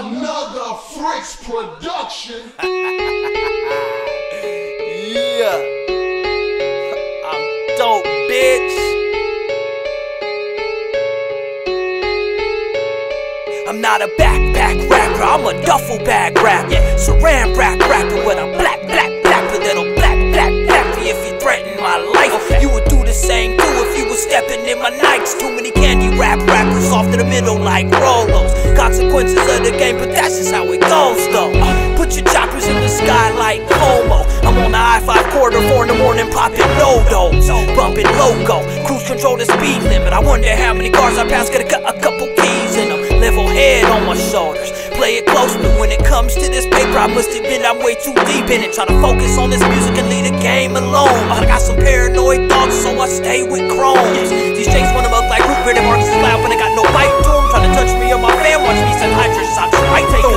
Another Freaks production. Yeah. I'm dope, bitch. I'm not a backpack rapper, I'm a duffel bag rapper. Yeah. Saran wrap rapper with a black, black, black, a little black, black, black. If you threaten my life, okay. you would do the same too if you was stepping in my Nikes. Too many candy rap rappers off to the middle like Rolos. Consequences of the game, but that's just how it goes though. Uh, put your choppers in the sky like Como. I'm on the I-5 corridor, 4 in the morning, popping NoDoz, bumping loco. Cruise control the speed limit. I wonder how many cars I pass, get a, cut, a couple keys in them. Level head on my shoulders. Play it close, but when it comes to this paper, I must admit I'm way too deep in it. Try to focus on this music and leave the game alone. I got some paranoid thoughts, so I stay with Chrome. These jakes wanna look like Rupert and Marcus loud, but I got no bite to them. Trying to touch me or my fan, watch me send Hydra-Shoks. I take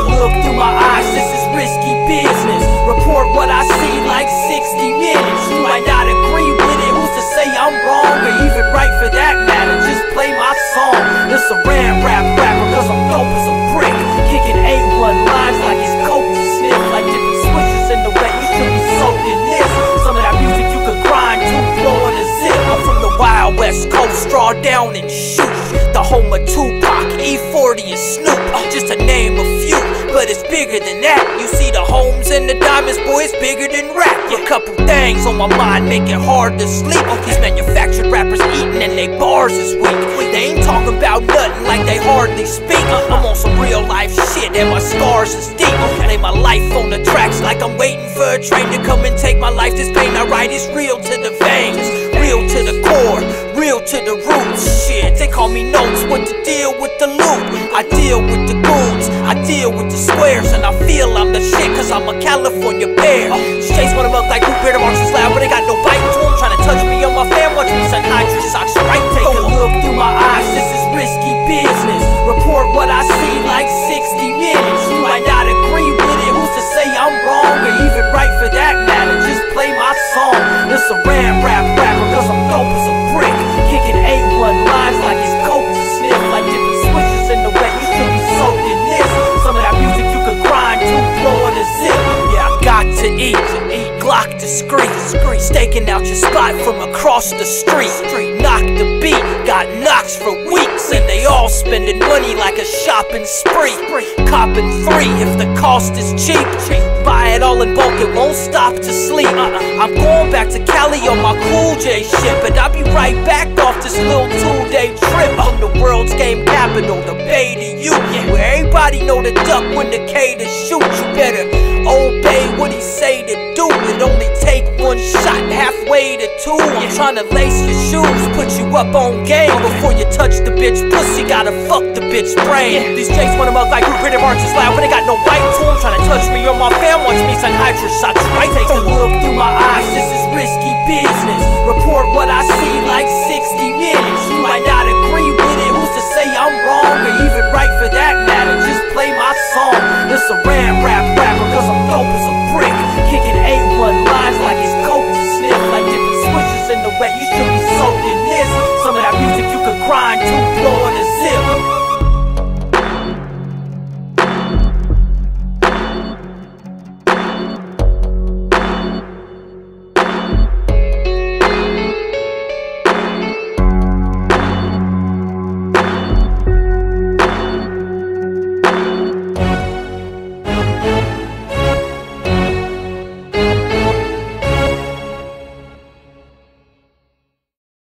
down and shoot. The home of Tupac, E40 and Snoop, uh, just to name a few. But it's bigger than that. You see the homes and the diamonds, boy, it's bigger than rap. A couple things on my mind make it hard to sleep. Uh, these manufactured rappers eating and they bars is weak. They ain't talking about nothing like they hardly speak. Uh, I'm on some real life shit and my scars is deep. Lay my life on the tracks like I'm waiting for a train to come and take my life. This pain I write is real to the veins, real to the core, real to the roots. They call me notes. What the deal with the loot? I deal with the goons, I deal with the squares, and I feel I'm the shit cause I'm a California bear. Discreet, staking out your spot from across the street. Street Knock the beat, got knocks for weeks, and they all spending money like a shopping spree. Copping three if the cost is cheap. Buy it all in bulk, it won't stop to sleep. Uh-uh. I'm going back to Cali on my Cool J shit, but I'll be right back off this little two-day trip from the world's game capital, the Bay to you, where everybody know the duck when the K to shoot. You better obey what he say to do. It only take one shot, halfway to two. I'm trying to lace your shoes, put you up on game before you touch the bitch pussy. Gotta fuck the bitch brain. These jakes wanna mug like Rupert and Marcus loud, but they got no bite to them. Trying to touch me or my fam, watch me send hydra shots. Right, take a look through my eyes. This is risky business. Report what I see like